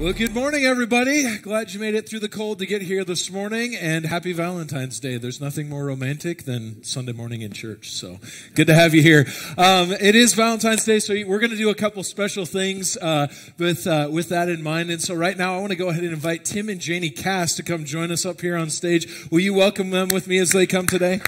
Well, good morning, everybody. Glad you made it through the cold to get here this morning, and happy Valentine's Day. There's nothing more romantic than Sunday morning in church, so good to have you here. Um, it is Valentine's Day, so we're going to do a couple special things uh, with uh, with that in mind. And so, right now, I want to go ahead and invite Tim and Janie Cass to come join us up here on stage. Will you welcome them with me as they come today?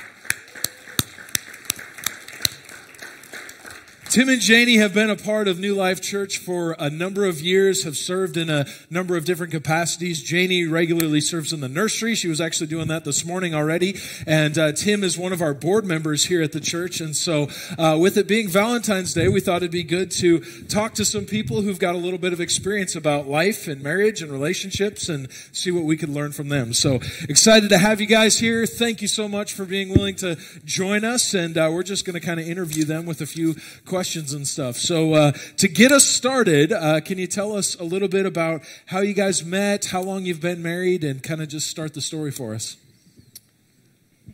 Tim and Janie have been a part of New Life Church for a number of years, have served in a number of different capacities. Janie regularly serves in the nursery. She was actually doing that this morning already. And uh, Tim is one of our board members here at the church. And so, uh, with it being Valentine's Day, we thought it'd be good to talk to some people who've got a little bit of experience about life and marriage and relationships and see what we could learn from them. So, excited to have you guys here. Thank you so much for being willing to join us. And uh, we're just going to kind of interview them with a few questions questions and stuff. So, uh, to get us started, uh, can you tell us a little bit about how you guys met, how long you've been married, and kind of just start the story for us?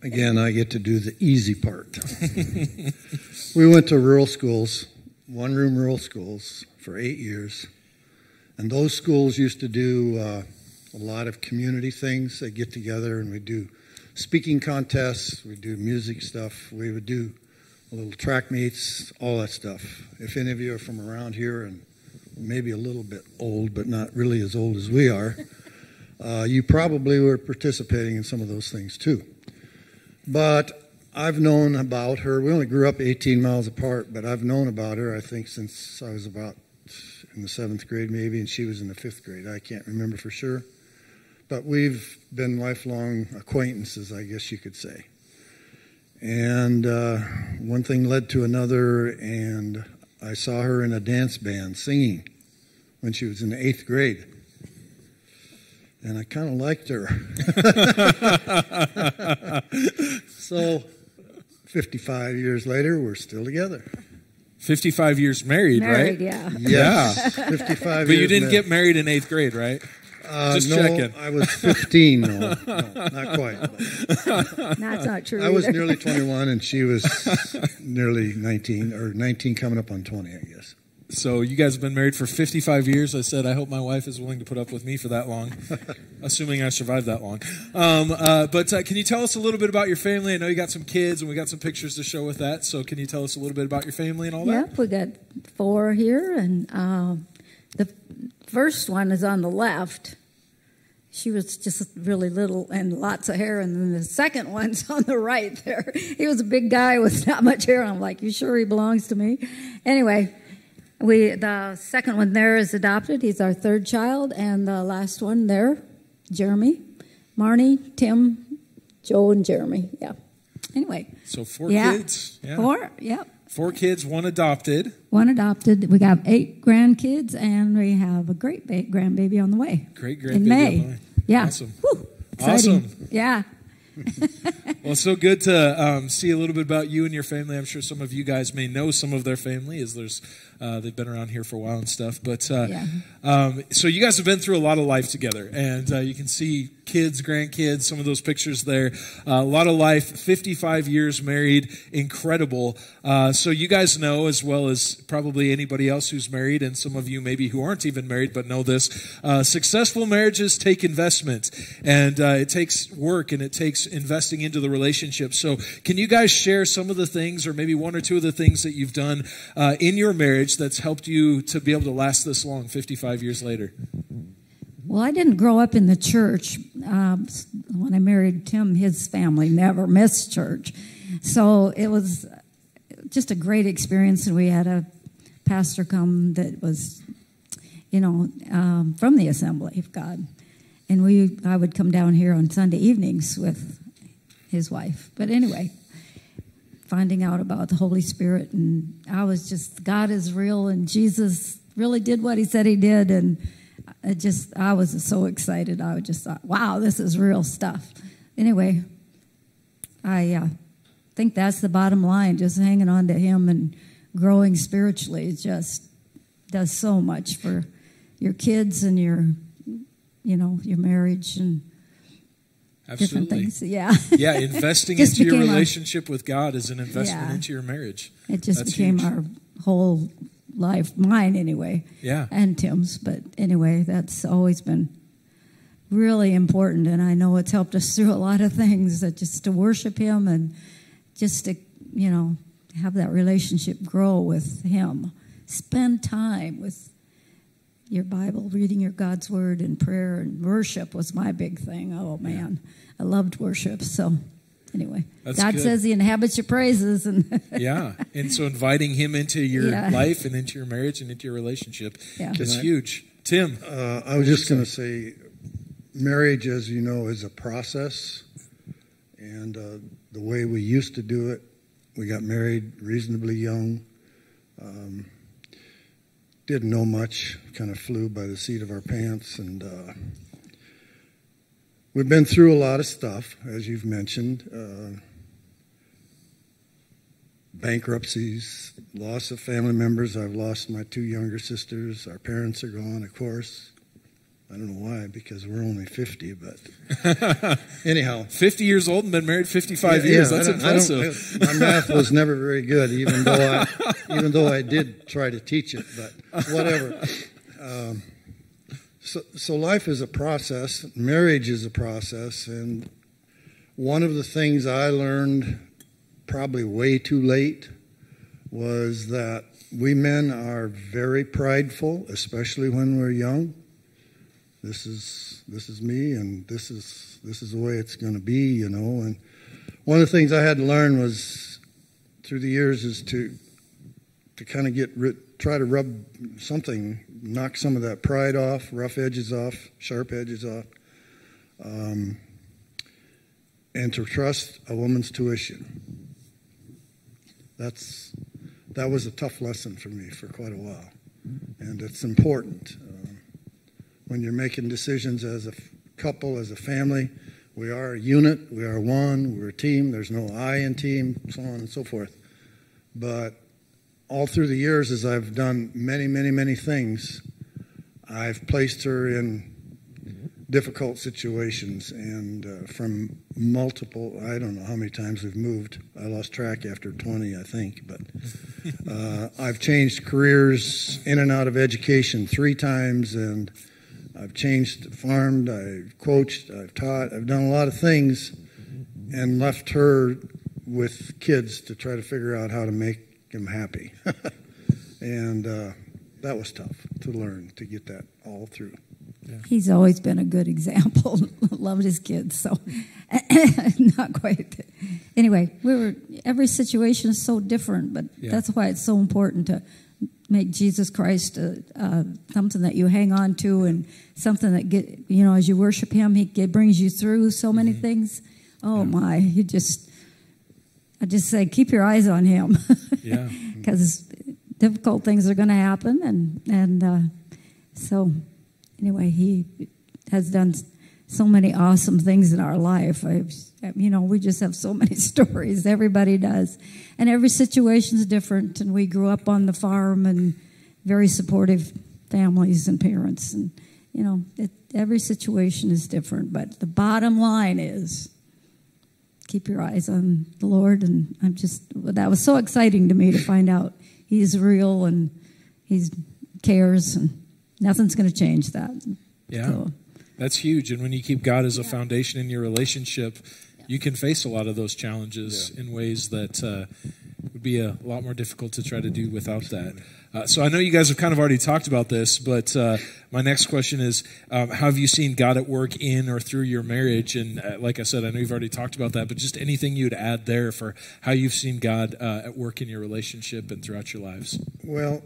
Again, I get to do the easy part. we went to rural schools, one room rural schools, for eight years. And those schools used to do uh, a lot of community things. They get together and we do speaking contests, we do music stuff, we would do little track meets, all that stuff. If any of you are from around here and maybe a little bit old, but not really as old as we are, uh, you probably were participating in some of those things too. But I've known about her. We only grew up 18 miles apart, but I've known about her, I think, since I was about in the seventh grade, maybe, and she was in the fifth grade. I can't remember for sure. But we've been lifelong acquaintances, I guess you could say. And uh, one thing led to another, and I saw her in a dance band singing when she was in the eighth grade. And I kind of liked her. so, 55 years later, we're still together. 55 years married, married right? Yeah. Yes. 55 But you didn't get married in eighth grade, right? Uh, Just no, checking. I was 15. No, no not quite. That's not true. I was either. nearly 21, and she was nearly 19, or 19 coming up on 20, I guess. So you guys have been married for 55 years. I said I hope my wife is willing to put up with me for that long, assuming I survive that long. Um, uh, but uh, can you tell us a little bit about your family? I know you got some kids, and we got some pictures to show with that. So can you tell us a little bit about your family and all that? Yep, we got four here, and uh, the first one is on the left. She was just really little and lots of hair, and then the second one's on the right there. He was a big guy with not much hair. I'm like, you sure he belongs to me? Anyway, we the second one there is adopted. He's our third child, and the last one there, Jeremy, Marnie, Tim, Joe, and Jeremy. Yeah. Anyway, So four yeah, kids. Yeah. four. Yep. Four kids, one adopted. One adopted. We got eight grandkids, and we have a great ba- grandbaby on the way. Great grandbaby in May. On the way. Yeah. Awesome. Exciting. Awesome. Yeah. Well, so good to um, see a little bit about you and your family. I'm sure some of you guys may know some of their family, as there's uh, they've been around here for a while and stuff. But uh, Yeah. um, so you guys have been through a lot of life together, and uh, you can see kids, grandkids, some of those pictures there. Uh, a lot of life. 55 years married, incredible. Uh, so you guys know, as well as probably anybody else who's married, and some of you maybe who aren't even married but know this. Uh, successful marriages take investment, and uh, it takes work, and it takes investing into the relationship. So, can you guys share some of the things, or maybe one or two of the things that you've done uh, in your marriage that's helped you to be able to last this long, 55 years later? Well, I didn't grow up in the church. Um, when I married Tim, his family never missed church. So it was just a great experience. And we had a pastor come that was, you know, um, from the Assembly of God. And we, I would come down here on Sunday evenings with his wife. But anyway, finding out about the Holy Spirit, and I was just, God is real, and Jesus really did what he said he did. And it just, I was so excited. I just thought, wow, this is real stuff. Anyway, I uh, think that's the bottom line. Just hanging on to Him and growing spiritually just does so much for your kids and your, you know, your marriage and different Absolutely. things. Yeah. Yeah, investing into your became our- relationship with God is an investment Yeah. into your marriage. It just That's became huge. our whole life, mine anyway. Yeah. And Tim's. But anyway, that's always been really important. And I know it's helped us through a lot of things that just to worship Him and just to, you know, have that relationship grow with Him. Spend time with your Bible, reading your God's Word, and prayer and worship was my big thing. Oh, man. I loved worship. So anyway, That's God good. says He inhabits your praises. And yeah. And so inviting him into your Yeah. life and into your marriage and into your relationship Yeah. is I- huge. Tim. Uh, I was just going to say, marriage, as you know, is a process, and uh, the way we used to do it, we got married reasonably young, um, didn't know much, kind of flew by the seat of our pants, and uh, we've been through a lot of stuff, as you've mentioned. Uh, bankruptcies, loss of family members. I've lost my two younger sisters. Our parents are gone, of course. I don't know why, because we're only 50, but anyhow. 50 years old and been married 55 Yeah, years. I That's don't- I don't- impressive. my math was never very good, even though I, even though I did try to teach it, but whatever. Um, so, so life is a process. Marriage is a process, and one of the things I learned, probably way too late, was that we men are very prideful, especially when we're young. This is this is me, and this is this is the way it's going to be, you know. And one of the things I had to learn was through the years is to to kind of get try to rub something, knock some of that pride off, rough edges off, sharp edges off, um, and to trust a woman's tuition. That's that was a tough lesson for me for quite a while, and it's important um, when you're making decisions as a couple, as a family. We are a unit. We are one. We're a team. There's no I in team, so on and so forth. But all through the years, as I've done many, many, many things, I've placed her in difficult situations and uh, from multiple, I don't know how many times we've moved. I lost track after 20, I think. But uh, I've changed careers in and out of education three times and I've changed, farmed, I've coached, I've taught, I've done a lot of things and left her with kids to try to figure out how to make them happy. and uh, that was tough to learn to get that all through. He's always been a good example. Loved his kids, so not quite. Anyway, we were every situation is so different, but Yeah. that's why it's so important to make Jesus Christ uh, uh, something that you hang on to and something that get you know as you worship Him, He it brings you through so many things. Oh my, you just I just say keep your eyes on Him. Yeah. because difficult things are going to happen, and and uh, so anyway, he has done so many awesome things in our life. I've, you know, we just have so many stories. Everybody does, and every situation is different. And we grew up on the farm and very supportive families and parents, and you know, it, every situation is different. But the bottom line is keep your eyes on the Lord. And I'm just, that was so exciting to me to find out He's real and He cares, and nothing's going to change that. Yeah. So, That's huge. And when you keep God as a foundation in your relationship, you can face a lot of those challenges in ways that uh, would be a lot more difficult to try to do without that. Uh, so I know you guys have kind of already talked about this, but uh, my next question is um, How have you seen God at work in or through your marriage? And uh, like I said, I know you've already talked about that, but just anything you'd add there for how you've seen God uh, at work in your relationship and throughout your lives. Well,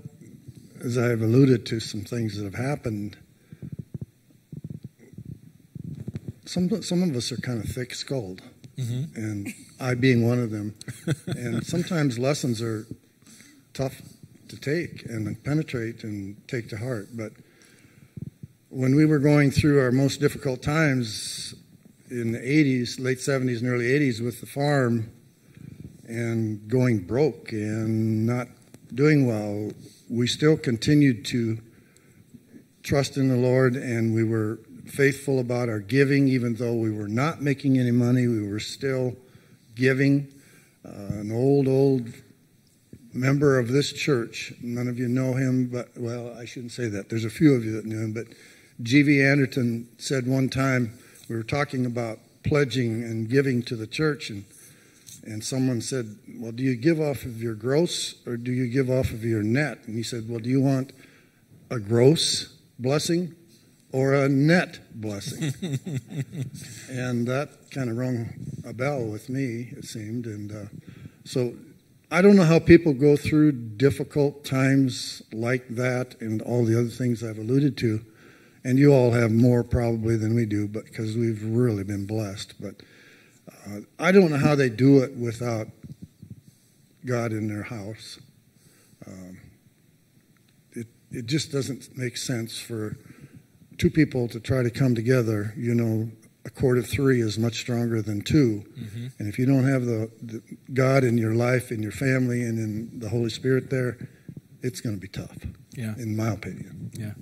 as I've alluded to some things that have happened, some some of us are kind of thick-skulled, Mm-hmm. and I being one of them. and sometimes lessons are tough to take and penetrate and take to heart. But when we were going through our most difficult times in the 80s, late 70s and early 80s with the farm, and going broke and not doing well, we still continued to trust in the Lord and we were faithful about our giving, even though we were not making any money, we were still giving. Uh, an old, old member of this church. None of you know him, but, well, I shouldn't say that. There's a few of you that knew him, but G.V. Anderton said one time, we were talking about pledging and giving to the church, and, and someone said, Well, do you give off of your gross or do you give off of your net? And he said, Well, do you want a gross blessing or a net blessing? and that kind of rung a bell with me, it seemed. And uh, so I don't know how people go through difficult times like that and all the other things I've alluded to. And you all have more probably than we do, but because we've really been blessed. But uh, I don't know how they do it without God in their house. Um, it it just doesn't make sense for two people to try to come together. You know, a cord of three is much stronger than 2 Mm-hmm. and if you don't have the, the God in your life, in your family, and in the Holy Spirit there, it's going to be tough, Yeah. in my opinion, Yeah.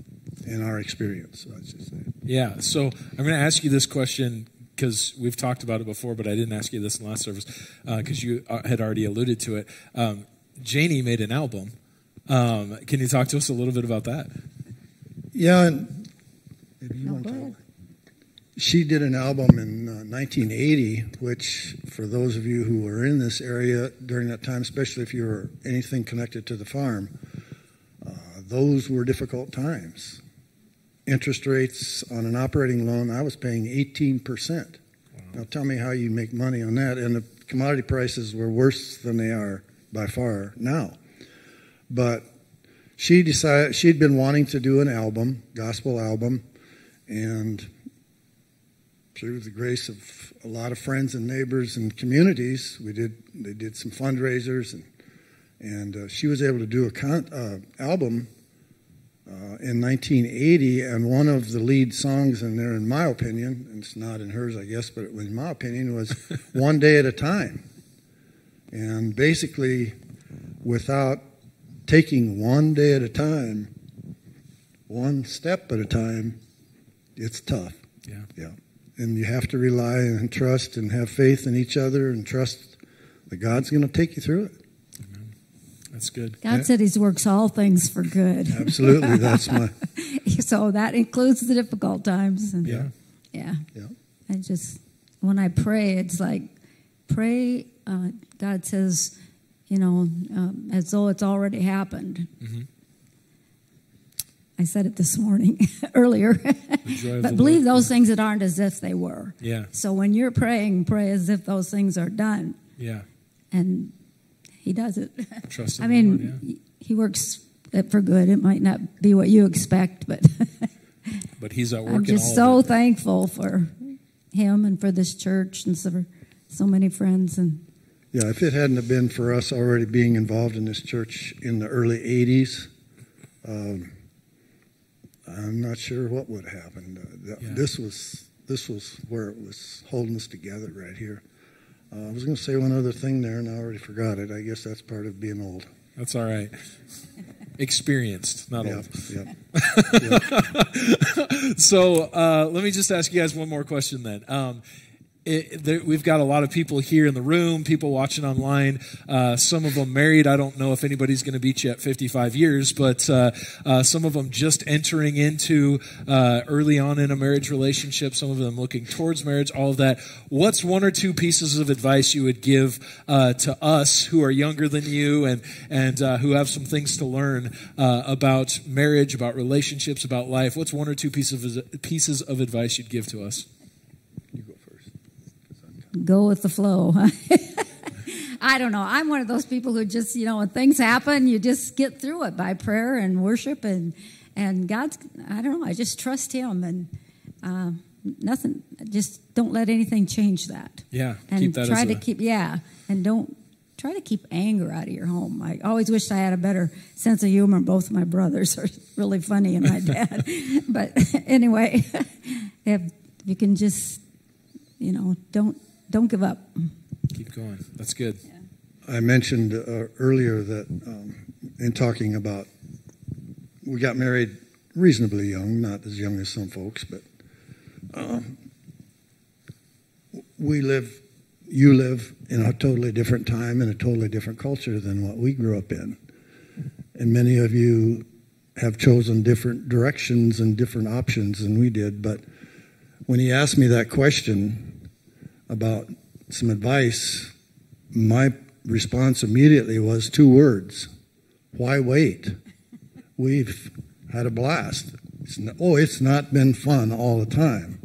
in our experience. I should say. Yeah. So I'm going to ask you this question because we've talked about it before, but I didn't ask you this in last service because you uh, had already alluded to it. Um, Janie made an album. Um, can you talk to us a little bit about that? Yeah, and maybe you No, want to. She did an album in uh, 1980, which, for those of you who were in this area during that time, especially if you were anything connected to the farm, uh, those were difficult times. Interest rates on an operating loan, I was paying 18%. Now tell me how you make money on that. And the commodity prices were worse than they are by far now. But she decided she'd been wanting to do an album, gospel album, and through the grace of a lot of friends and neighbors and communities, we did they did some fundraisers and and uh, she was able to do a con- uh, album uh, in 1980, and one of the lead songs in there, in my opinion, and it's not in hers, I guess, but in my opinion, was "One Day at a Time," and basically, without taking one day at a time, one step at a time, it's tough. Yeah. Yeah. And you have to rely and trust and have faith in each other and trust that God's going to take you through it. That's good. God said He works all things for good. Absolutely. That's my, so that includes the difficult times. And Yeah. yeah. Yeah. I just, when I pray, it's like, pray, uh, God says, you know, um, as though it's already happened. Mhm. I said it this morning earlier. but believe Lord. those things that aren't as if they were. Yeah. So when you're praying, pray as if those things are done. Yeah. And He does it. Trust in I mean, Lord, yeah. He works it for good. It might not be what you expect, but But He's at work I'm just all so it. thankful for him and for this church and so, so many friends and yeah, if it hadn't have been for us already being involved in this church in the early 80s, um, I'm not sure what would happen. Uh, th- Yeah. This was this was where it was holding us together right here. Uh, I was going to say one other thing there, and I already forgot it. I guess that's part of being old. That's all right. Experienced, not Yeah, old. yeah. so uh, let me just ask you guys one more question then. Um, it, there, we've got a lot of people here in the room, people watching online. Uh, some of them married. I don't know if anybody's going to beat you at 55 years, but uh, uh, some of them just entering into uh, early on in a marriage relationship. Some of them looking towards marriage. All of that. What's one or two pieces of advice you would give uh, to us who are younger than you and and uh, who have some things to learn about marriage, about relationships, about life? What's one or two pieces of pieces of advice you'd give to us? Go with the flow. I don't know. I'm one of those people who just, you know, when things happen, you just get through it by prayer and worship and and God's. I don't know. I just trust Him and uh, nothing. Just don't let anything change that. Yeah, and keep that try as to a- keep yeah, and don't try to keep anger out of your home. I always wished I had a better sense of humor. Both my brothers are really funny, and my dad. but anyway, if you can just, you know, don't don't give up. Keep going. That's good. I mentioned uh, earlier that um, in talking about we got married reasonably young, not as young as some folks, but um, we live you live in a totally different time and a totally different culture than what we grew up in. And many of you have chosen different directions and different options than we did. But when he asked me that question about some advice, my response immediately was two words Why wait? We've had a blast. It's oh, it's not been fun all the time,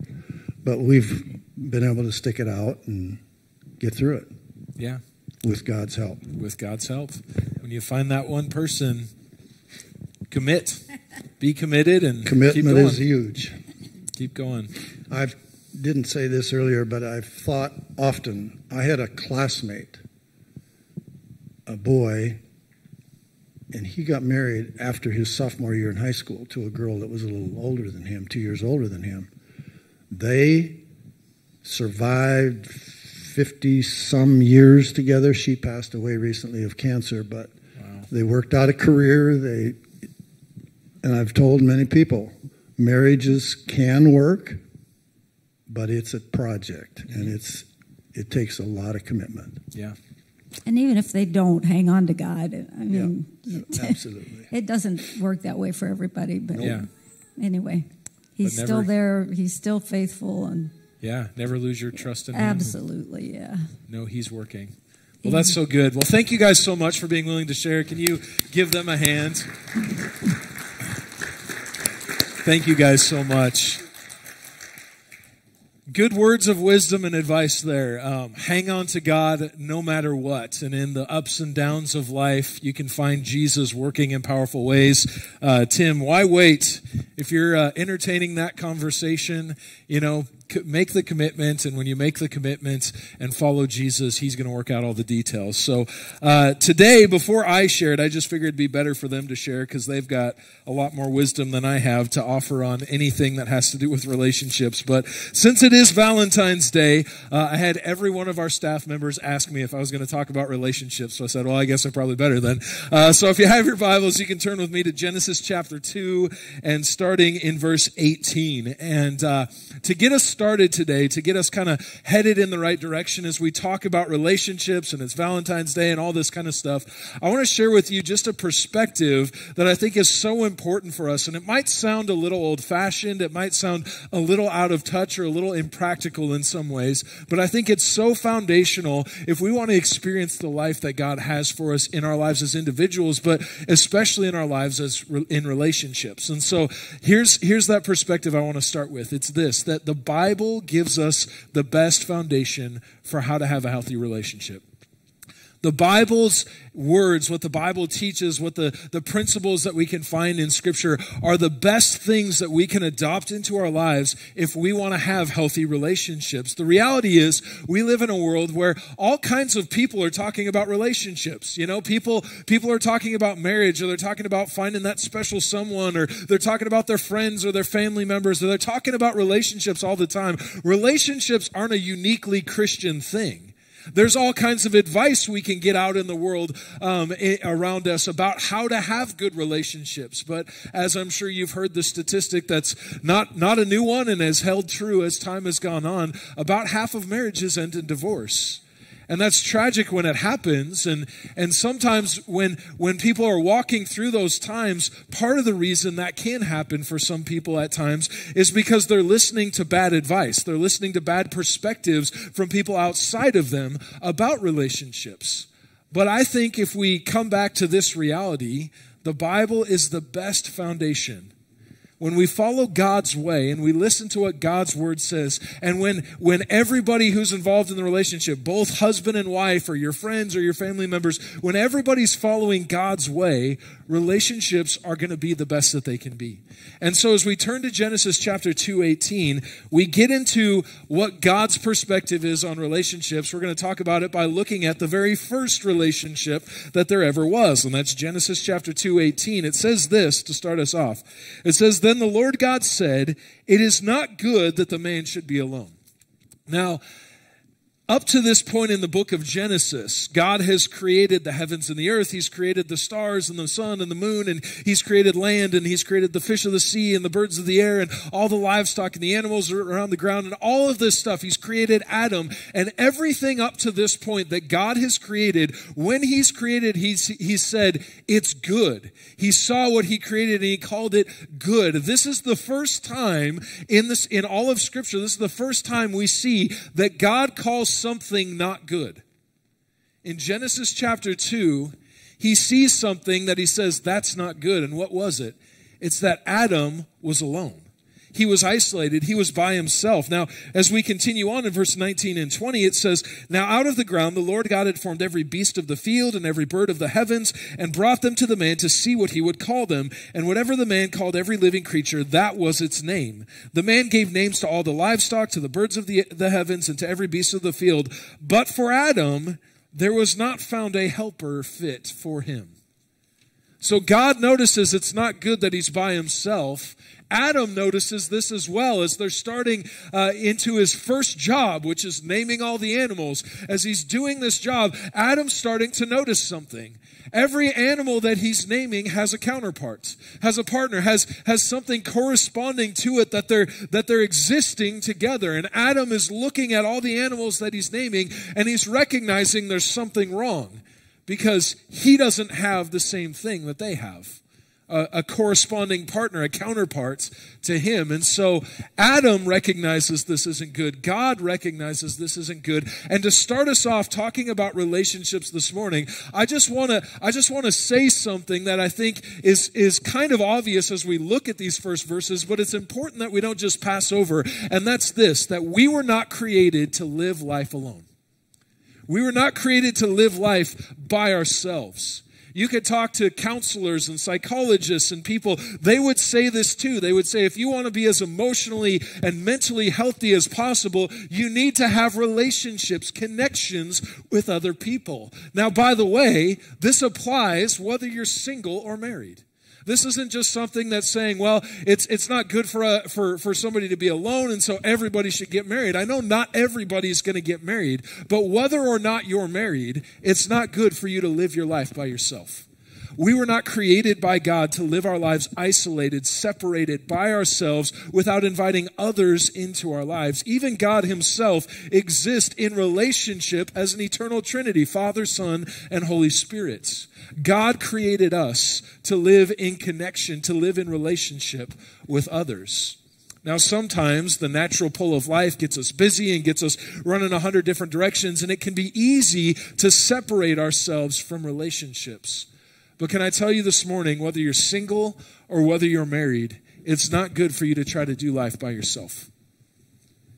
but we've been able to stick it out and get through it. Yeah. With God's help. With God's help. When you find that one person, commit. Be committed and commitment is huge. Keep going. I didn't say this earlier, but I've thought often. I had a classmate, a boy, and he got married after his sophomore year in high school to a girl that was a little older than him, two years older than him. They survived 50 some years together. She passed away recently of cancer, but wow. they worked out a career. They, and I've told many people, marriages can work, but it's a project mm-hmm. and it's it takes a lot of commitment. Yeah. And even if they don't hang on to God, I mean, yeah, absolutely, it doesn't work that way for everybody. But yeah. anyway, he's never, still there. He's still faithful, and yeah, never lose your trust in Him. Absolutely, yeah. No, He's working. Well, that's so good. Well, thank you guys so much for being willing to share. Can you give them a hand? Thank you guys so much good words of wisdom and advice there. Um, hang on to God no matter what. And in the ups and downs of life, you can find Jesus working in powerful ways. Uh, Tim, why wait? If you're uh, entertaining that conversation, you know, make the commitment, and when you make the commitment and follow Jesus, He's going to work out all the details. So uh, today, before I shared, I just figured it'd be better for them to share because they've got a lot more wisdom than I have to offer on anything that has to do with relationships. But since it is Valentine's Day, uh, I had every one of our staff members ask me if I was going to talk about relationships. So I said, well, I guess I'm probably better then. Uh, so if you have your Bibles, you can turn with me to Genesis chapter 2 and starting in verse 18. And uh, to get us started today to get us kind of headed in the right direction as we talk about relationships and it's Valentine's Day and all this kind of stuff. I want to share with you just a perspective that I think is so important for us. And it might sound a little old fashioned, it might sound a little out of touch or a little impractical in some ways, but I think it's so foundational if we want to experience the life that God has for us in our lives as individuals, but especially in our lives as in relationships. And so here's here's that perspective I want to start with. It's this that the Bible gives us the best foundation for how to have a healthy relationship. The Bible's words, what the Bible teaches, what the, the principles that we can find in Scripture are the best things that we can adopt into our lives if we want to have healthy relationships. The reality is, we live in a world where all kinds of people are talking about relationships. You know, people, people are talking about marriage, or they're talking about finding that special someone, or they're talking about their friends or their family members, or they're talking about relationships all the time. Relationships aren't a uniquely Christian thing. There's all kinds of advice we can get out in the world um, around us about how to have good relationships. But as I'm sure you've heard the statistic that's not, not a new one and has held true as time has gone on, about half of marriages end in divorce and that's tragic when it happens. And and sometimes when when people are walking through those times part of the reason that can happen for some people at times is because they're listening to bad advice. They're listening to bad perspectives from people outside of them about relationships. But i think if we come back to this reality the bible is the best foundation when we follow God's way and we listen to what God's word says, and when, when everybody who's involved in the relationship, both husband and wife, or your friends or your family members, when everybody's following God's way, relationships are going to be the best that they can be. And so as we turn to Genesis chapter 2:18, we get into what God's perspective is on relationships. We're going to talk about it by looking at the very first relationship that there ever was, and that's Genesis chapter 2:18. It says this to start us off. It says, "Then the Lord God said, it is not good that the man should be alone." Now, up to this point in the book of Genesis, God has created the heavens and the earth. He's created the stars and the sun and the moon, and He's created land, and He's created the fish of the sea and the birds of the air, and all the livestock and the animals around the ground, and all of this stuff. He's created Adam, and everything up to this point that God has created, when He's created, He's, He said, It's good. He saw what He created, and He called it good. This is the first time in, this, in all of Scripture, this is the first time we see that God calls something not good. In Genesis chapter 2, he sees something that he says, that's not good. And what was it? It's that Adam was alone. He was isolated. He was by himself. Now, as we continue on in verse 19 and 20, it says, Now out of the ground the Lord God had formed every beast of the field and every bird of the heavens and brought them to the man to see what he would call them. And whatever the man called every living creature, that was its name. The man gave names to all the livestock, to the birds of the, the heavens, and to every beast of the field. But for Adam, there was not found a helper fit for him. So God notices it's not good that he's by himself. Adam notices this as well as they're starting uh, into his first job, which is naming all the animals. As he's doing this job, Adam's starting to notice something. Every animal that he's naming has a counterpart, has a partner, has, has something corresponding to it that they're, that they're existing together. And Adam is looking at all the animals that he's naming and he's recognizing there's something wrong because he doesn't have the same thing that they have a, a, corresponding partner, a counterpart to him. And so Adam recognizes this isn't good. God recognizes this isn't good. And to start us off talking about relationships this morning, I just want to I just want to say something that I think is is kind of obvious as we look at these first verses, but it's important that we don't just pass over. And that's this that we were not created to live life alone. We were not created to live life by ourselves. You could talk to counselors and psychologists and people. They would say this too. They would say if you want to be as emotionally and mentally healthy as possible, you need to have relationships, connections with other people. Now, by the way, this applies whether you're single or married. This isn't just something that's saying, well, it's, it's not good for, a, for, for somebody to be alone, and so everybody should get married. I know not everybody is going to get married, but whether or not you're married, it's not good for you to live your life by yourself. We were not created by God to live our lives isolated, separated by ourselves without inviting others into our lives. Even God Himself exists in relationship as an eternal Trinity Father, Son, and Holy Spirit. God created us to live in connection, to live in relationship with others. Now, sometimes the natural pull of life gets us busy and gets us running a hundred different directions, and it can be easy to separate ourselves from relationships. But can I tell you this morning, whether you're single or whether you're married, it's not good for you to try to do life by yourself.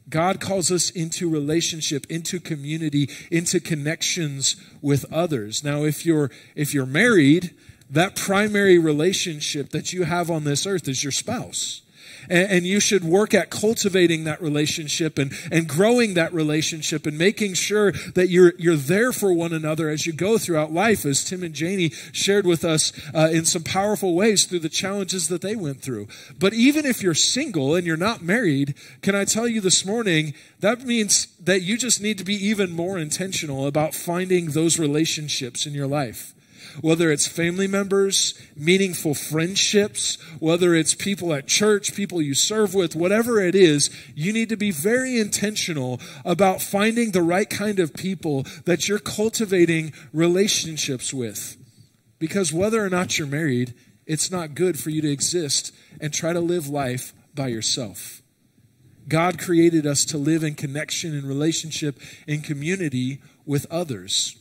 God calls us into relationship, into community, into connections with others. Now, if you're, if you're married, that primary relationship that you have on this earth is your spouse and, and you should work at cultivating that relationship and, and growing that relationship and making sure that you're, you're there for one another as you go throughout life, as Tim and Janie shared with us uh, in some powerful ways through the challenges that they went through. But even if you're single and you're not married, can I tell you this morning, that means that you just need to be even more intentional about finding those relationships in your life whether it's family members, meaningful friendships, whether it's people at church, people you serve with, whatever it is, you need to be very intentional about finding the right kind of people that you're cultivating relationships with. Because whether or not you're married, it's not good for you to exist and try to live life by yourself. God created us to live in connection and relationship in community with others.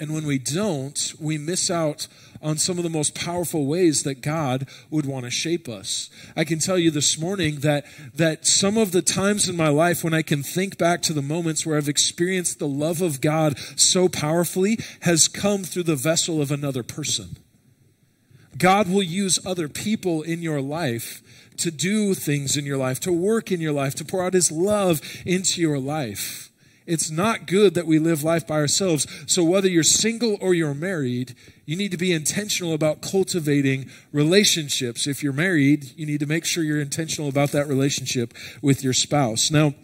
And when we don't, we miss out on some of the most powerful ways that God would want to shape us. I can tell you this morning that, that some of the times in my life when I can think back to the moments where I've experienced the love of God so powerfully has come through the vessel of another person. God will use other people in your life to do things in your life, to work in your life, to pour out His love into your life. It's not good that we live life by ourselves. So, whether you're single or you're married, you need to be intentional about cultivating relationships. If you're married, you need to make sure you're intentional about that relationship with your spouse. Now,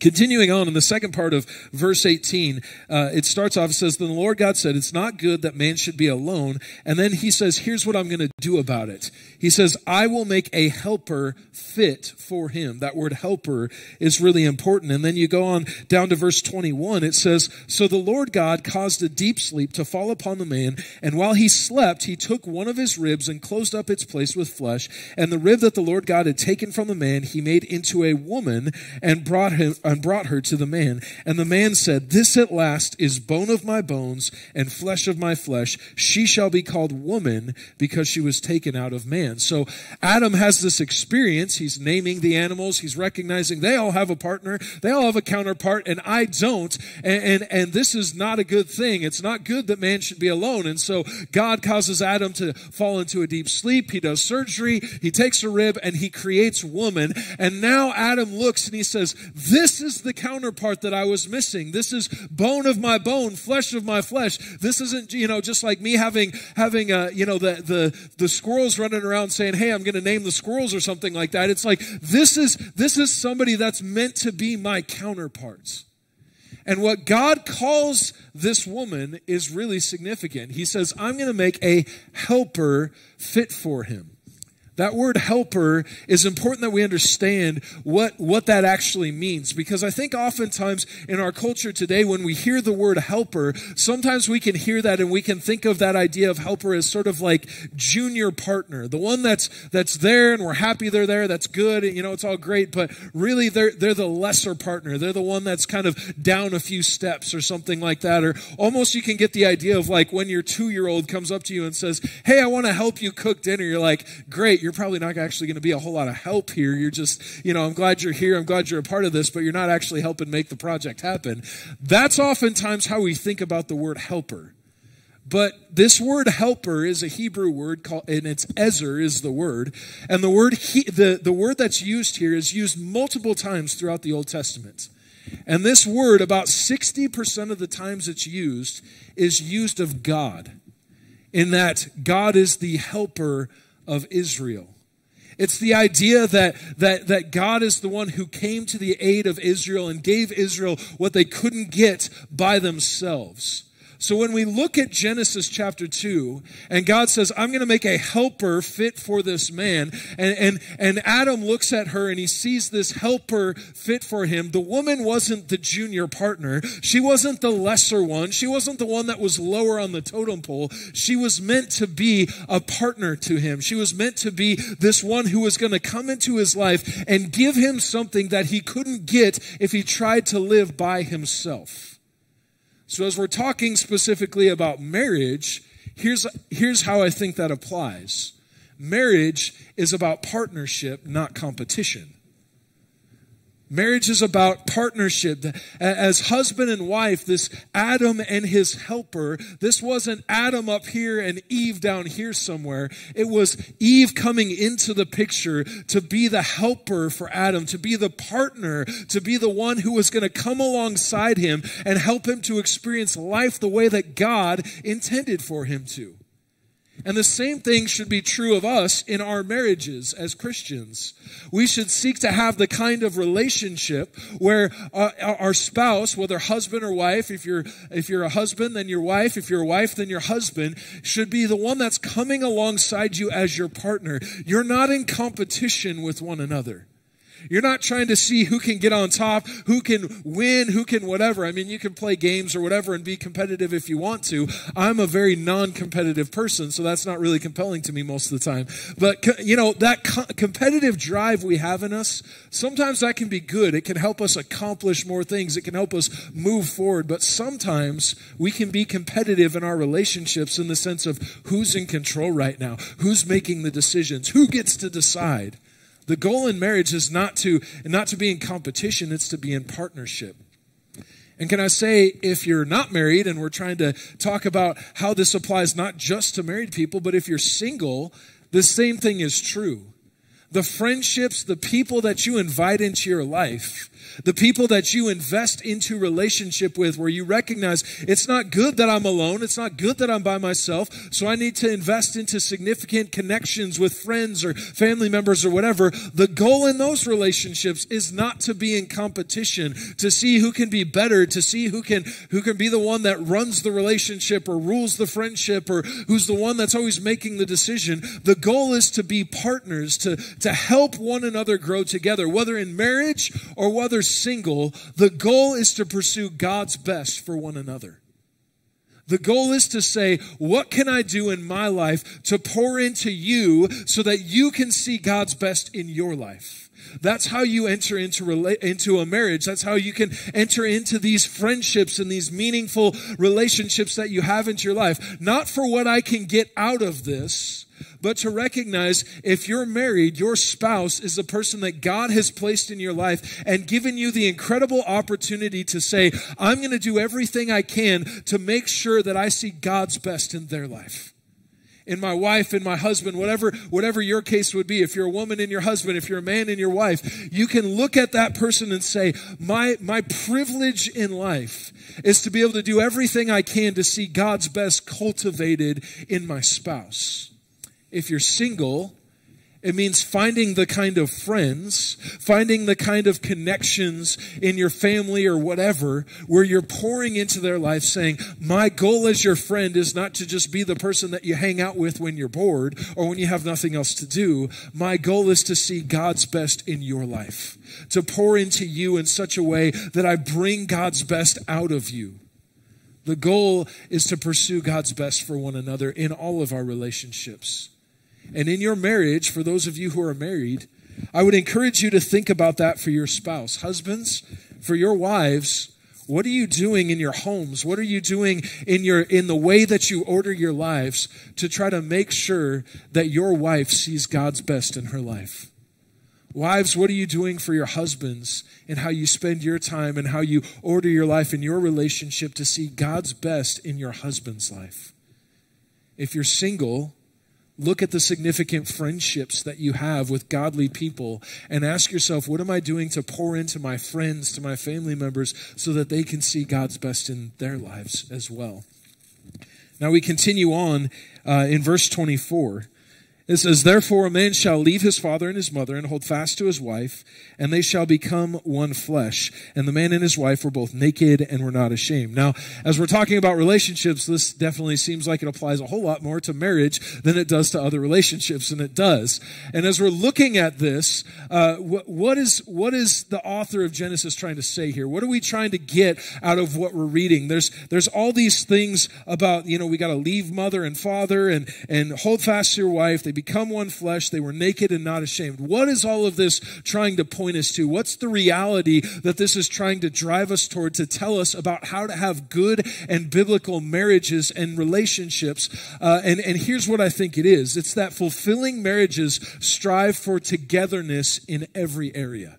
Continuing on in the second part of verse 18, uh, it starts off, it says, Then the Lord God said, It's not good that man should be alone. And then he says, Here's what I'm going to do about it. He says, I will make a helper fit for him. That word helper is really important. And then you go on down to verse 21, it says, So the Lord God caused a deep sleep to fall upon the man, and while he slept, he took one of his ribs and closed up its place with flesh. And the rib that the Lord God had taken from the man, he made into a woman and brought him and brought her to the man. And the man said, This at last is bone of my bones and flesh of my flesh. She shall be called woman because she was taken out of man. So Adam has this experience. He's naming the animals. He's recognizing they all have a partner. They all have a counterpart and I don't. And, and, and this is not a good thing. It's not good that man should be alone. And so God causes Adam to fall into a deep sleep. He does surgery. He takes a rib and he creates woman. And now Adam looks and he says, this is the counterpart that I was missing. This is bone of my bone, flesh of my flesh. This isn't, you know, just like me having, having, uh, you know, the, the, the squirrels running around saying, Hey, I'm going to name the squirrels or something like that. It's like, this is, this is somebody that's meant to be my counterparts. And what God calls this woman is really significant. He says, I'm going to make a helper fit for him. That word helper is important that we understand what, what that actually means because I think oftentimes in our culture today, when we hear the word helper, sometimes we can hear that and we can think of that idea of helper as sort of like junior partner, the one that's, that's there and we're happy they're there. That's good. You know, it's all great, but really they're, they're the lesser partner. They're the one that's kind of down a few steps or something like that. Or almost you can get the idea of like when your two year old comes up to you and says, Hey, I want to help you cook dinner. You're like, great you're probably not actually going to be a whole lot of help here. You're just, you know, I'm glad you're here. I'm glad you're a part of this, but you're not actually helping make the project happen. That's oftentimes how we think about the word helper. But this word helper is a Hebrew word called, and it's Ezer is the word. And the word, he, the, the word that's used here is used multiple times throughout the Old Testament. And this word, about 60% of the times it's used, is used of God, in that God is the helper of Israel. It's the idea that, that, that God is the one who came to the aid of Israel and gave Israel what they couldn't get by themselves. So when we look at Genesis chapter 2, and God says, I'm going to make a helper fit for this man, and, and, and Adam looks at her and he sees this helper fit for him, the woman wasn't the junior partner. She wasn't the lesser one. She wasn't the one that was lower on the totem pole. She was meant to be a partner to him. She was meant to be this one who was going to come into his life and give him something that he couldn't get if he tried to live by himself. So, as we're talking specifically about marriage, here's, here's how I think that applies marriage is about partnership, not competition. Marriage is about partnership. As husband and wife, this Adam and his helper, this wasn't Adam up here and Eve down here somewhere. It was Eve coming into the picture to be the helper for Adam, to be the partner, to be the one who was going to come alongside him and help him to experience life the way that God intended for him to. And the same thing should be true of us in our marriages as Christians. We should seek to have the kind of relationship where uh, our spouse, whether husband or wife, if you're, if you're a husband, then your wife, if you're a wife, then your husband, should be the one that's coming alongside you as your partner. You're not in competition with one another. You're not trying to see who can get on top, who can win, who can whatever. I mean, you can play games or whatever and be competitive if you want to. I'm a very non competitive person, so that's not really compelling to me most of the time. But, you know, that co- competitive drive we have in us, sometimes that can be good. It can help us accomplish more things, it can help us move forward. But sometimes we can be competitive in our relationships in the sense of who's in control right now, who's making the decisions, who gets to decide. The goal in marriage is not to not to be in competition, it's to be in partnership. And can I say, if you're not married, and we're trying to talk about how this applies not just to married people, but if you're single, the same thing is true. The friendships, the people that you invite into your life, the people that you invest into relationship with where you recognize it's not good that I'm alone. It's not good that I'm by myself. So I need to invest into significant connections with friends or family members or whatever. The goal in those relationships is not to be in competition, to see who can be better, to see who can, who can be the one that runs the relationship or rules the friendship or who's the one that's always making the decision. The goal is to be partners, to, to help one another grow together, whether in marriage or whether single, the goal is to pursue God's best for one another. The goal is to say, what can I do in my life to pour into you so that you can see God's best in your life? That's how you enter into into a marriage. That's how you can enter into these friendships and these meaningful relationships that you have into your life. Not for what I can get out of this, but to recognize if you're married, your spouse is the person that God has placed in your life and given you the incredible opportunity to say, I'm going to do everything I can to make sure that I see God's best in their life. In my wife in my husband whatever whatever your case would be if you're a woman in your husband if you're a man in your wife you can look at that person and say my my privilege in life is to be able to do everything i can to see god's best cultivated in my spouse if you're single, it means finding the kind of friends, finding the kind of connections in your family or whatever, where you're pouring into their life saying, My goal as your friend is not to just be the person that you hang out with when you're bored or when you have nothing else to do. My goal is to see God's best in your life, to pour into you in such a way that I bring God's best out of you. The goal is to pursue God's best for one another in all of our relationships. And in your marriage, for those of you who are married, I would encourage you to think about that for your spouse. Husbands, for your wives, what are you doing in your homes? What are you doing in your in the way that you order your lives to try to make sure that your wife sees God's best in her life? Wives, what are you doing for your husbands and how you spend your time and how you order your life and your relationship to see God's best in your husband's life? If you're single, Look at the significant friendships that you have with godly people and ask yourself, what am I doing to pour into my friends, to my family members, so that they can see God's best in their lives as well? Now we continue on uh, in verse 24. It says, Therefore, a man shall leave his father and his mother and hold fast to his wife, and they shall become one flesh. And the man and his wife were both naked and were not ashamed. Now, as we're talking about relationships, this definitely seems like it applies a whole lot more to marriage than it does to other relationships, and it does. And as we're looking at this, uh, what, is, what is the author of Genesis trying to say here? What are we trying to get out of what we're reading? There's, there's all these things about, you know, we got to leave mother and father and, and hold fast to your wife. They they become one flesh. They were naked and not ashamed. What is all of this trying to point us to? What's the reality that this is trying to drive us toward to tell us about how to have good and biblical marriages and relationships? Uh, and, and here's what I think it is it's that fulfilling marriages strive for togetherness in every area.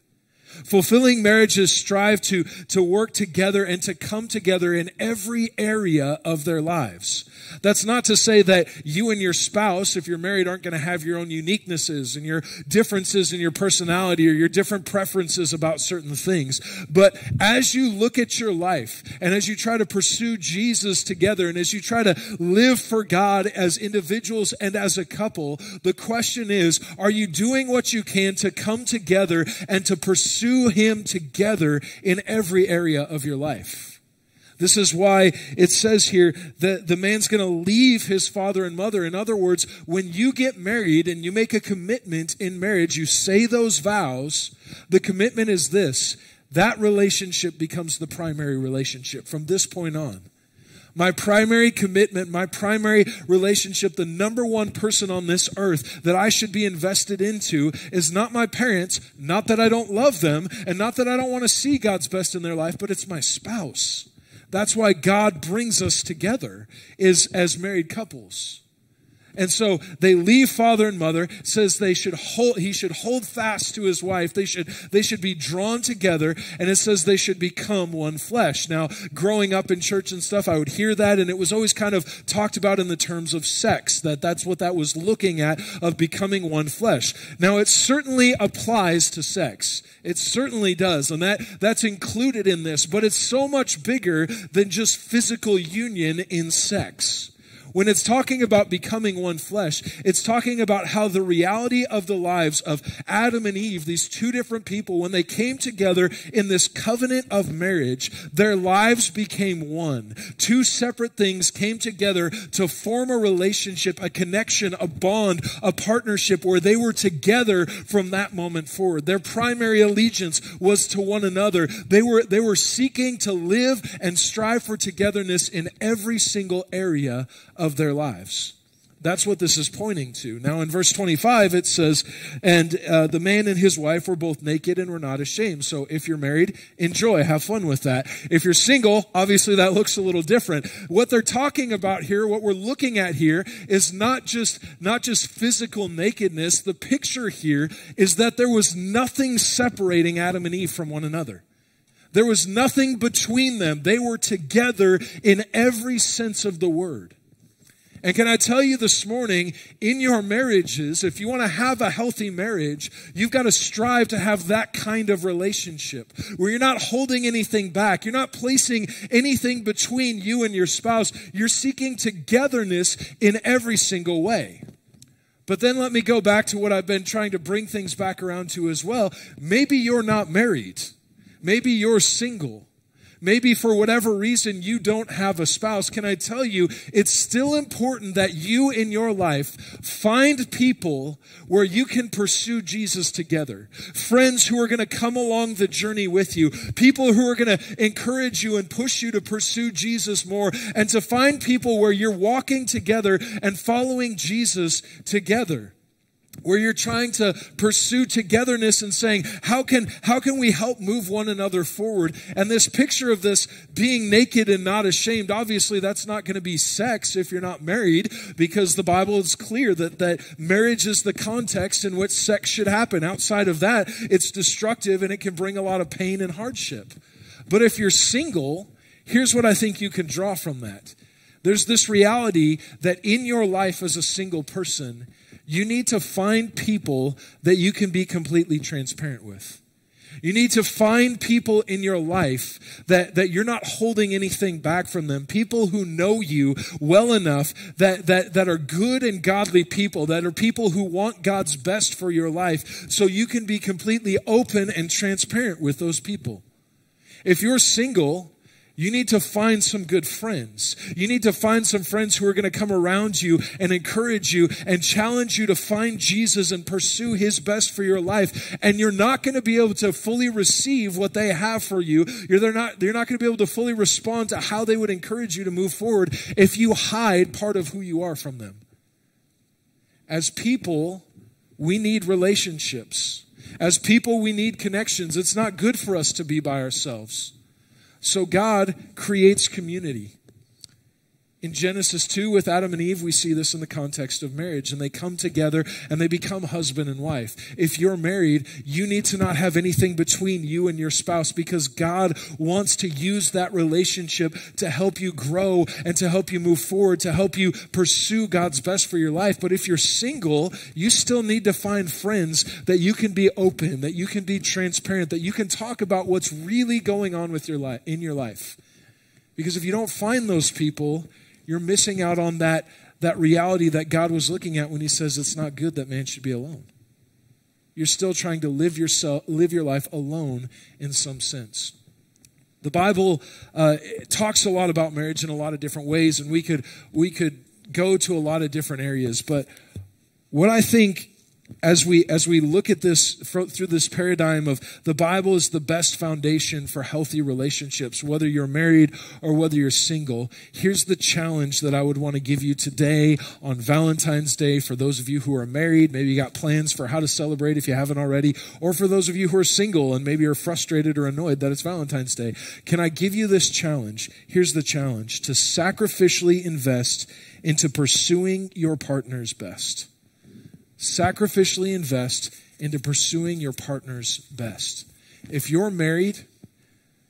Fulfilling marriages strive to, to work together and to come together in every area of their lives. That's not to say that you and your spouse, if you're married, aren't going to have your own uniquenesses and your differences in your personality or your different preferences about certain things. But as you look at your life and as you try to pursue Jesus together and as you try to live for God as individuals and as a couple, the question is, are you doing what you can to come together and to pursue Him together in every area of your life? This is why it says here that the man's going to leave his father and mother. In other words, when you get married and you make a commitment in marriage, you say those vows, the commitment is this that relationship becomes the primary relationship from this point on. My primary commitment, my primary relationship, the number one person on this earth that I should be invested into is not my parents, not that I don't love them, and not that I don't want to see God's best in their life, but it's my spouse. That's why God brings us together is as married couples. And so they leave father and mother, says they should hold, he should hold fast to his wife. They should, they should be drawn together. And it says they should become one flesh. Now, growing up in church and stuff, I would hear that. And it was always kind of talked about in the terms of sex, that that's what that was looking at of becoming one flesh. Now, it certainly applies to sex. It certainly does. And that, that's included in this, but it's so much bigger than just physical union in sex. When it's talking about becoming one flesh, it's talking about how the reality of the lives of Adam and Eve, these two different people, when they came together in this covenant of marriage, their lives became one. Two separate things came together to form a relationship, a connection, a bond, a partnership where they were together from that moment forward. Their primary allegiance was to one another. They were, they were seeking to live and strive for togetherness in every single area of their lives. That's what this is pointing to. Now, in verse 25, it says, And uh, the man and his wife were both naked and were not ashamed. So, if you're married, enjoy, have fun with that. If you're single, obviously that looks a little different. What they're talking about here, what we're looking at here, is not just, not just physical nakedness. The picture here is that there was nothing separating Adam and Eve from one another. There was nothing between them. They were together in every sense of the word. And can I tell you this morning, in your marriages, if you want to have a healthy marriage, you've got to strive to have that kind of relationship where you're not holding anything back. You're not placing anything between you and your spouse. You're seeking togetherness in every single way. But then let me go back to what I've been trying to bring things back around to as well. Maybe you're not married. Maybe you're single. Maybe for whatever reason you don't have a spouse. Can I tell you, it's still important that you in your life find people where you can pursue Jesus together. Friends who are going to come along the journey with you. People who are going to encourage you and push you to pursue Jesus more and to find people where you're walking together and following Jesus together where you're trying to pursue togetherness and saying how can how can we help move one another forward? And this picture of this being naked and not ashamed obviously that's not going to be sex if you're not married because the bible is clear that that marriage is the context in which sex should happen. Outside of that it's destructive and it can bring a lot of pain and hardship. But if you're single here's what i think you can draw from that. There's this reality that in your life as a single person you need to find people that you can be completely transparent with. You need to find people in your life that, that you're not holding anything back from them. People who know you well enough that, that, that are good and godly people, that are people who want God's best for your life, so you can be completely open and transparent with those people. If you're single, you need to find some good friends. You need to find some friends who are going to come around you and encourage you and challenge you to find Jesus and pursue his best for your life. And you're not going to be able to fully receive what they have for you. You're, they're not, you're not going to be able to fully respond to how they would encourage you to move forward if you hide part of who you are from them. As people, we need relationships. As people, we need connections. It's not good for us to be by ourselves. So God creates community. In Genesis 2, with Adam and Eve, we see this in the context of marriage, and they come together and they become husband and wife. If you're married, you need to not have anything between you and your spouse because God wants to use that relationship to help you grow and to help you move forward, to help you pursue God's best for your life. But if you're single, you still need to find friends that you can be open, that you can be transparent, that you can talk about what's really going on with your life in your life. Because if you don't find those people, you're missing out on that, that reality that God was looking at when He says it's not good that man should be alone. You're still trying to live, yourself, live your life alone in some sense. The Bible uh, talks a lot about marriage in a lot of different ways, and we could, we could go to a lot of different areas. But what I think as we as we look at this through this paradigm of the bible is the best foundation for healthy relationships whether you're married or whether you're single here's the challenge that i would want to give you today on valentine's day for those of you who are married maybe you got plans for how to celebrate if you haven't already or for those of you who are single and maybe are frustrated or annoyed that it's valentine's day. Can i give you this challenge? Here's the challenge to sacrificially invest into pursuing your partner's best sacrificially invest into pursuing your partner's best. If you're married,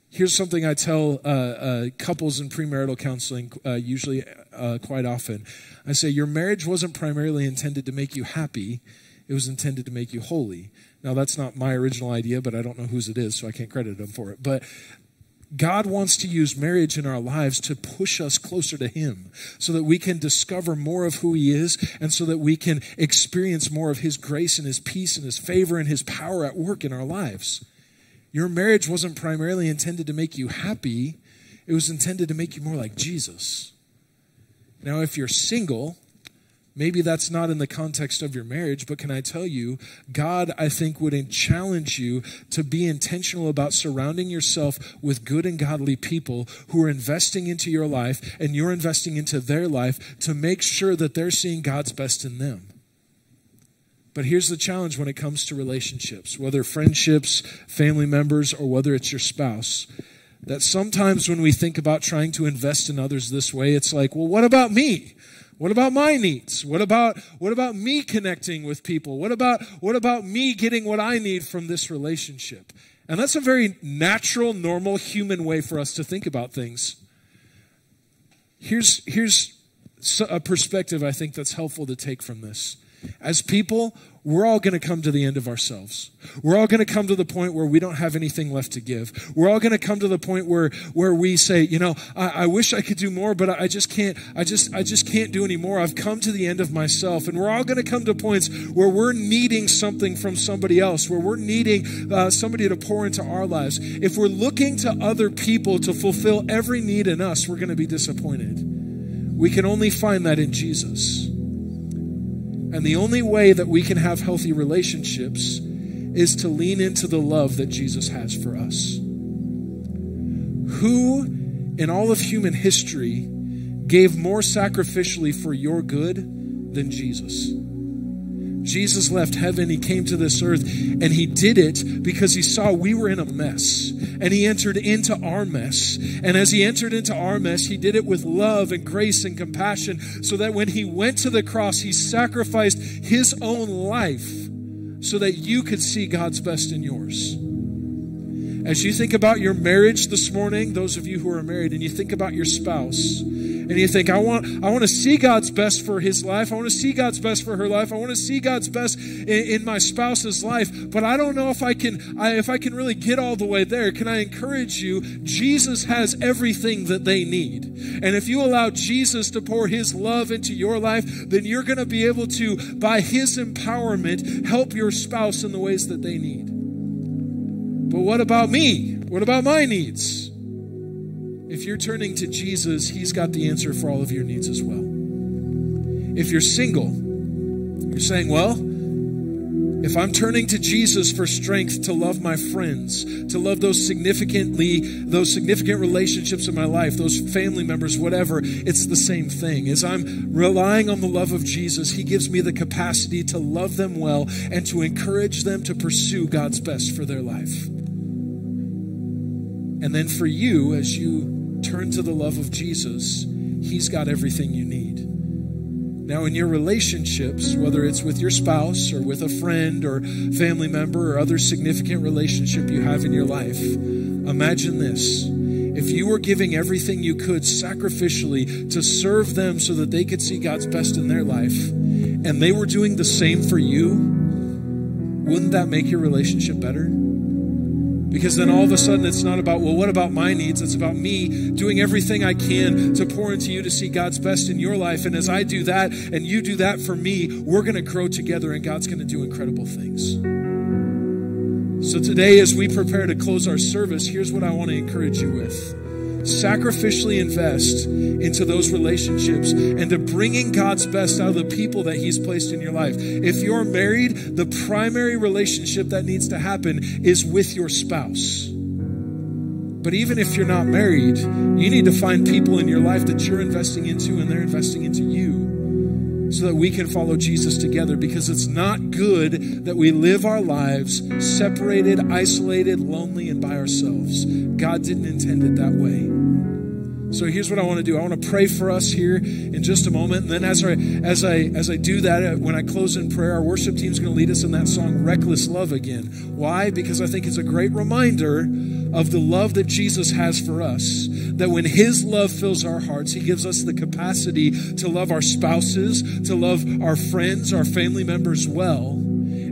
here's something I tell uh, uh, couples in premarital counseling, uh, usually uh, quite often. I say, Your marriage wasn't primarily intended to make you happy, it was intended to make you holy. Now, that's not my original idea, but I don't know whose it is, so I can't credit them for it. But God wants to use marriage in our lives to push us closer to Him so that we can discover more of who He is and so that we can experience more of His grace and His peace and His favor and His power at work in our lives. Your marriage wasn't primarily intended to make you happy, it was intended to make you more like Jesus. Now, if you're single, Maybe that's not in the context of your marriage, but can I tell you, God, I think, would challenge you to be intentional about surrounding yourself with good and godly people who are investing into your life and you're investing into their life to make sure that they're seeing God's best in them. But here's the challenge when it comes to relationships, whether friendships, family members, or whether it's your spouse. That sometimes when we think about trying to invest in others this way, it's like, well, what about me? What about my needs? What about what about me connecting with people? What about what about me getting what I need from this relationship? And that's a very natural, normal human way for us to think about things. Here's here's a perspective I think that's helpful to take from this. As people, we're all going to come to the end of ourselves. We're all going to come to the point where we don't have anything left to give. We're all going to come to the point where, where we say, you know, I, I wish I could do more, but I, I just can't, I just, I just can't do any more. I've come to the end of myself. And we're all going to come to points where we're needing something from somebody else, where we're needing uh, somebody to pour into our lives. If we're looking to other people to fulfill every need in us, we're going to be disappointed. We can only find that in Jesus. And the only way that we can have healthy relationships is to lean into the love that Jesus has for us. Who in all of human history gave more sacrificially for your good than Jesus? Jesus left heaven, he came to this earth, and he did it because he saw we were in a mess. And he entered into our mess. And as he entered into our mess, he did it with love and grace and compassion, so that when he went to the cross, he sacrificed his own life so that you could see God's best in yours. As you think about your marriage this morning, those of you who are married, and you think about your spouse, and you think, I want, I want to see God's best for his life. I want to see God's best for her life. I want to see God's best in, in my spouse's life. But I don't know if I can, I, if I can really get all the way there. Can I encourage you? Jesus has everything that they need. And if you allow Jesus to pour his love into your life, then you're going to be able to, by his empowerment, help your spouse in the ways that they need. But what about me? What about my needs? If you're turning to Jesus, He's got the answer for all of your needs as well. If you're single, you're saying, well, if I'm turning to Jesus for strength to love my friends, to love those significantly, those significant relationships in my life, those family members, whatever, it's the same thing. As I'm relying on the love of Jesus, He gives me the capacity to love them well and to encourage them to pursue God's best for their life. And then for you, as you turn to the love of Jesus, He's got everything you need. Now, in your relationships, whether it's with your spouse or with a friend or family member or other significant relationship you have in your life, imagine this. If you were giving everything you could sacrificially to serve them so that they could see God's best in their life, and they were doing the same for you, wouldn't that make your relationship better? Because then all of a sudden it's not about, well, what about my needs? It's about me doing everything I can to pour into you to see God's best in your life. And as I do that and you do that for me, we're going to grow together and God's going to do incredible things. So today, as we prepare to close our service, here's what I want to encourage you with. Sacrificially invest into those relationships and to bringing God's best out of the people that He's placed in your life. If you're married, the primary relationship that needs to happen is with your spouse. But even if you're not married, you need to find people in your life that you're investing into and they're investing into you so that we can follow Jesus together because it's not good that we live our lives separated, isolated, lonely, and by ourselves. God didn't intend it that way. So here's what I want to do. I want to pray for us here in just a moment. And then as I as I as I do that, uh, when I close in prayer, our worship team is going to lead us in that song Reckless Love again. Why? Because I think it's a great reminder of the love that Jesus has for us. That when his love fills our hearts, he gives us the capacity to love our spouses, to love our friends, our family members well.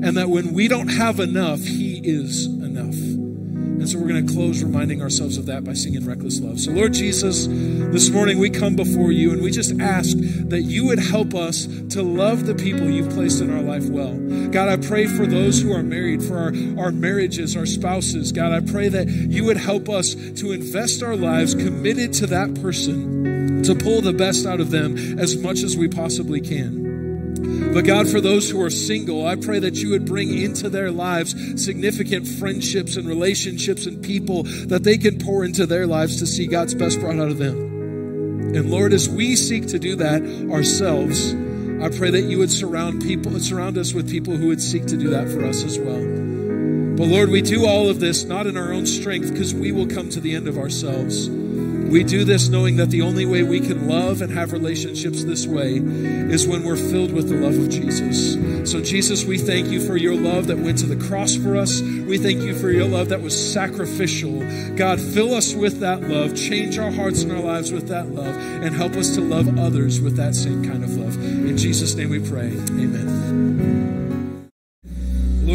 And that when we don't have enough, he is and so we're going to close reminding ourselves of that by singing Reckless Love. So, Lord Jesus, this morning we come before you and we just ask that you would help us to love the people you've placed in our life well. God, I pray for those who are married, for our, our marriages, our spouses. God, I pray that you would help us to invest our lives committed to that person, to pull the best out of them as much as we possibly can. But God, for those who are single, I pray that you would bring into their lives significant friendships and relationships and people that they can pour into their lives to see God's best brought out of them. And Lord, as we seek to do that ourselves, I pray that you would surround people, surround us with people who would seek to do that for us as well. But Lord, we do all of this not in our own strength because we will come to the end of ourselves. We do this knowing that the only way we can love and have relationships this way is when we're filled with the love of Jesus. So, Jesus, we thank you for your love that went to the cross for us. We thank you for your love that was sacrificial. God, fill us with that love, change our hearts and our lives with that love, and help us to love others with that same kind of love. In Jesus' name we pray. Amen.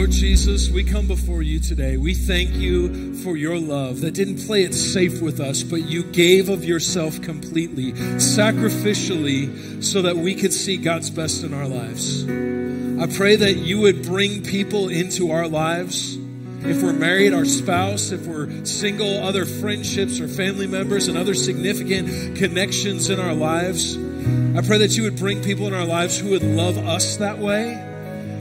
Lord Jesus, we come before you today. We thank you for your love that didn't play it safe with us, but you gave of yourself completely, sacrificially, so that we could see God's best in our lives. I pray that you would bring people into our lives. If we're married, our spouse, if we're single, other friendships or family members, and other significant connections in our lives. I pray that you would bring people in our lives who would love us that way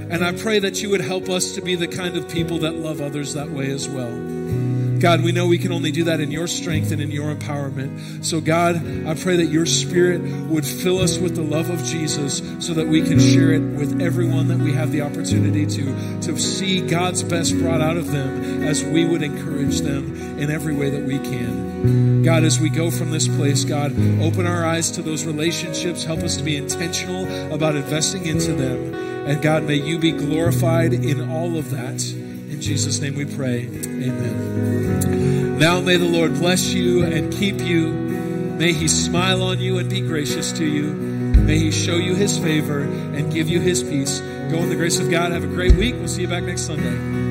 and I pray that you would help us to be the kind of people that love others that way as well. God, we know we can only do that in your strength and in your empowerment. So, God, I pray that your spirit would fill us with the love of Jesus so that we can share it with everyone that we have the opportunity to, to see God's best brought out of them as we would encourage them in every way that we can. God, as we go from this place, God, open our eyes to those relationships. Help us to be intentional about investing into them. And God, may you be glorified in all of that. In Jesus' name we pray. Amen. Now may the Lord bless you and keep you. May he smile on you and be gracious to you. May he show you his favor and give you his peace. Go in the grace of God. Have a great week. We'll see you back next Sunday.